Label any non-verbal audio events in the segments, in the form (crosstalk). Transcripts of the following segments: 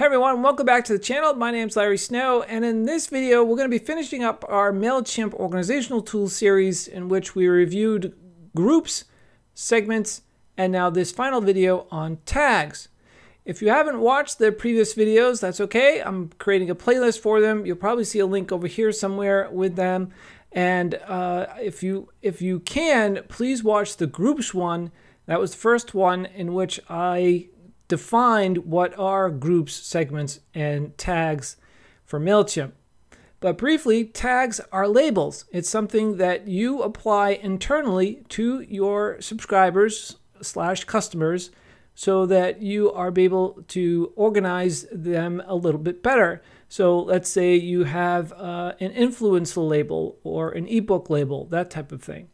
Hi everyone, welcome back to the channel. My name is Larry Snow, and in this video, we're going to be finishing up our MailChimp organizational tools series in which we reviewed groups, segments, and now this final video on tags. If you haven't watched the previous videos, that's okay. I'm creating a playlist for them. You'll probably see a link over here somewhere with them. And uh, if you if you can, please watch the groups one. That was the first one in which I defined what are groups, segments, and tags for MailChimp. But briefly, tags are labels. It's something that you apply internally to your subscribers slash customers so that you are able to organize them a little bit better. So let's say you have uh, an influencer label or an ebook label, that type of thing.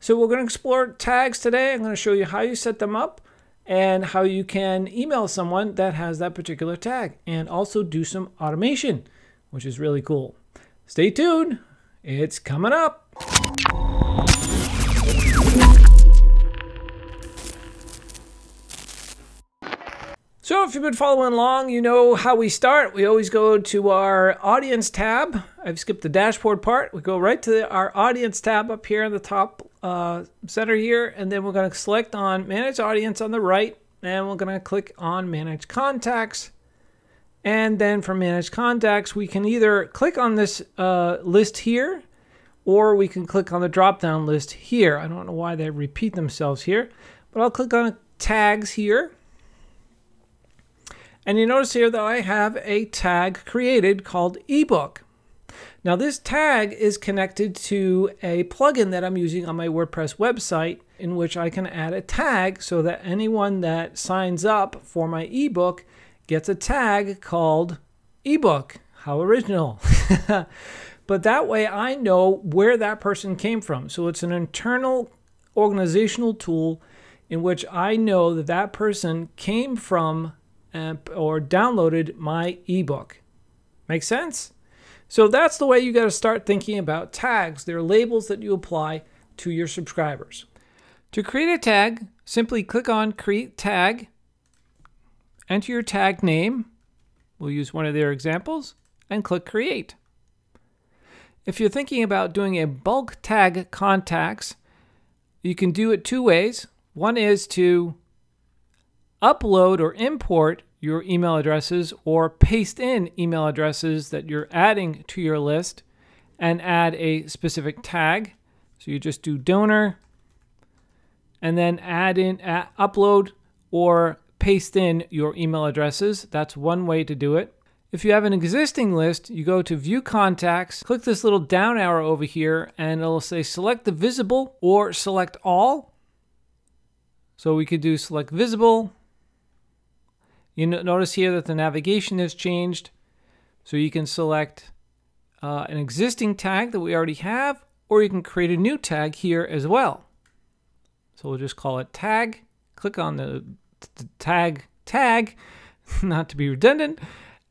So we're going to explore tags today. I'm going to show you how you set them up and how you can email someone that has that particular tag and also do some automation, which is really cool. Stay tuned. It's coming up. So if you've been following along, you know how we start. We always go to our audience tab. I've skipped the dashboard part. We go right to our audience tab up here in the top uh, center here, and then we're going to select on manage audience on the right, and we're going to click on manage contacts. And then from manage contacts, we can either click on this uh, list here, or we can click on the drop down list here. I don't know why they repeat themselves here, but I'll click on tags here and you notice here that I have a tag created called ebook. Now this tag is connected to a plugin that I'm using on my WordPress website in which I can add a tag so that anyone that signs up for my ebook gets a tag called ebook. How original. (laughs) but that way I know where that person came from. So it's an internal organizational tool in which I know that that person came from uh, or downloaded my ebook. Make sense? So that's the way you got to start thinking about tags. They're labels that you apply to your subscribers. To create a tag, simply click on Create Tag, enter your tag name, we'll use one of their examples, and click Create. If you're thinking about doing a bulk tag contacts, you can do it two ways. One is to upload or import your email addresses or paste in email addresses that you're adding to your list and add a specific tag. So you just do donor and then add in, add, upload or paste in your email addresses. That's one way to do it. If you have an existing list, you go to View Contacts, click this little down arrow over here, and it'll say Select the Visible or Select All. So we could do Select Visible, you notice here that the navigation has changed. So you can select uh, an existing tag that we already have, or you can create a new tag here as well. So we'll just call it tag. Click on the, tag tag, (laughs) not to be redundant.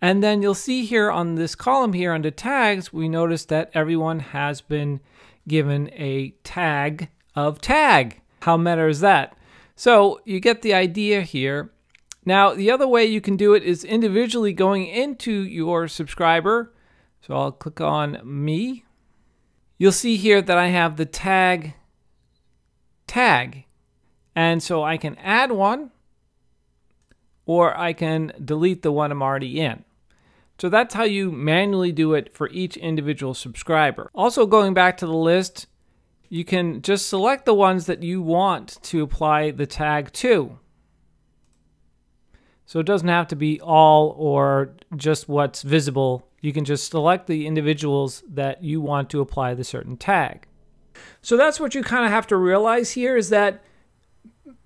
And then you'll see here on this column here under tags, we notice that everyone has been given a tag of tag. How meta is that? So you get the idea here. Now, the other way you can do it is individually going into your subscriber. So I'll click on me. You'll see here that I have the tag tag. And so I can add one or I can delete the one I'm already in. So that's how you manually do it for each individual subscriber. Also going back to the list, you can just select the ones that you want to apply the tag to. So it doesn't have to be all or just what's visible. You can just select the individuals that you want to apply the certain tag. So that's what you kind of have to realize here is that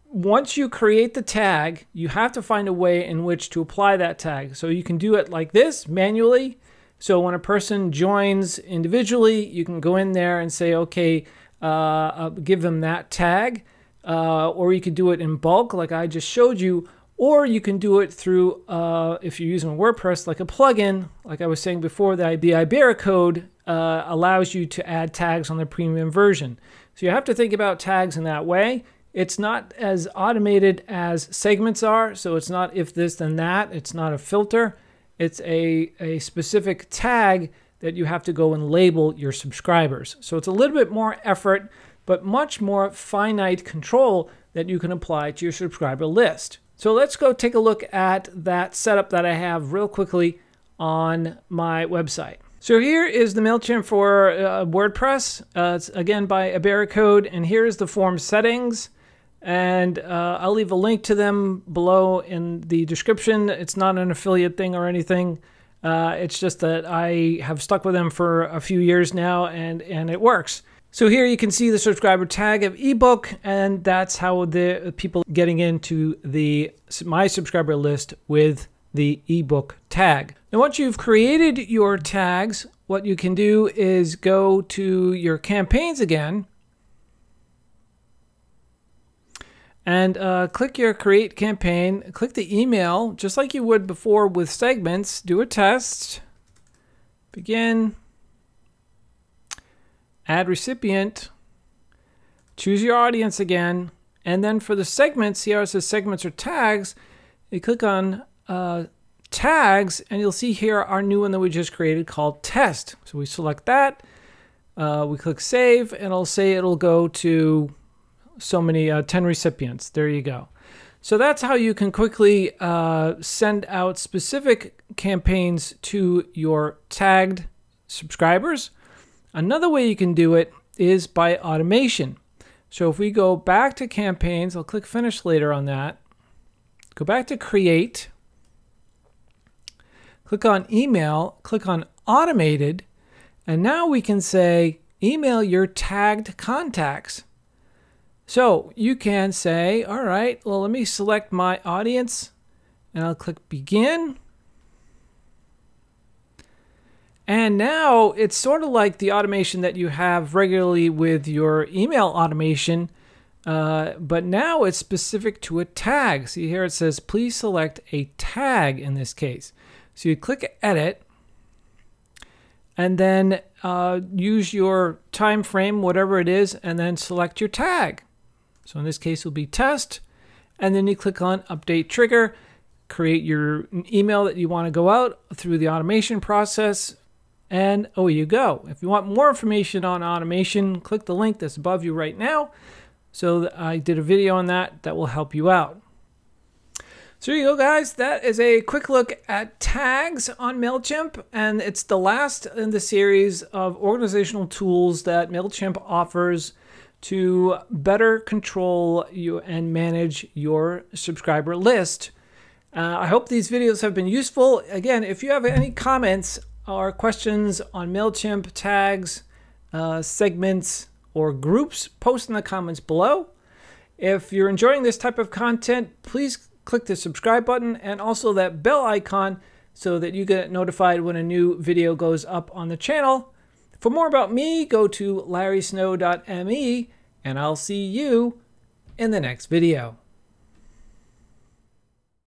once you create the tag, you have to find a way in which to apply that tag. So you can do it like this manually. So when a person joins individually, you can go in there and say, okay, uh, uh, give them that tag. Uh, or you could do it in bulk, like I just showed you, or you can do it through, uh, if you're using WordPress, like a plugin. Like I was saying before, the, the Ibericode uh, allows you to add tags on the premium version. So you have to think about tags in that way. It's not as automated as segments are, so it's not if this then that. It's not a filter. It's a, a specific tag that you have to go and label your subscribers. So it's a little bit more effort, but much more finite control that you can apply to your subscriber list. So let's go take a look at that setup that I have real quickly on my website. So here is the MailChimp for uh, WordPress. Uh, it's again by Ibericode, and here is the form settings. And uh, I'll leave a link to them below in the description. It's not an affiliate thing or anything. Uh, it's just that I have stuck with them for a few years now, and and it works. So here you can see the subscriber tag of ebook, and that's how the people getting into the my subscriber list with the ebook tag. Now, once you've created your tags, what you can do is go to your campaigns again and uh, click your create campaign. Click the email just like you would before with segments. Do a test. Begin. Add recipient. Choose your audience again. And then for the segments, how it says segments or tags, you click on uh, tags, and you'll see here our new one that we just created called test. So we select that, uh, we click save, and it'll say it'll go to so many, uh, 10 recipients. There you go. So that's how you can quickly uh, send out specific campaigns to your tagged subscribers. Another way you can do it is by automation. So if we go back to campaigns, I'll click finish later on that. Go back to create click on email, click on automated, and now we can say email your tagged contacts. So you can say, all right, well, let me select my audience and I'll click begin. And now it's sort of like the automation that you have regularly with your email automation, uh, but now it's specific to a tag. See here it says, please select a tag in this case. So you click edit and then uh, use your time frame, whatever it is, and then select your tag. So in this case, it will be test. And then you click on update trigger, create your email that you want to go out through the automation process. And away you go. If you want more information on automation, click the link that's above you right now. So I did a video on that that will help you out. So there you go, guys. That is a quick look at tags on MailChimp, and it's the last in the series of organizational tools that MailChimp offers to better control you and manage your subscriber list. Uh, I hope these videos have been useful. Again, if you have any comments or questions on MailChimp tags, uh, segments, or groups, post in the comments below. If you're enjoying this type of content, please click the subscribe button and also that bell icon so that you get notified when a new video goes up on the channel. For more about me, go to larrysnow.me and I'll see you in the next video.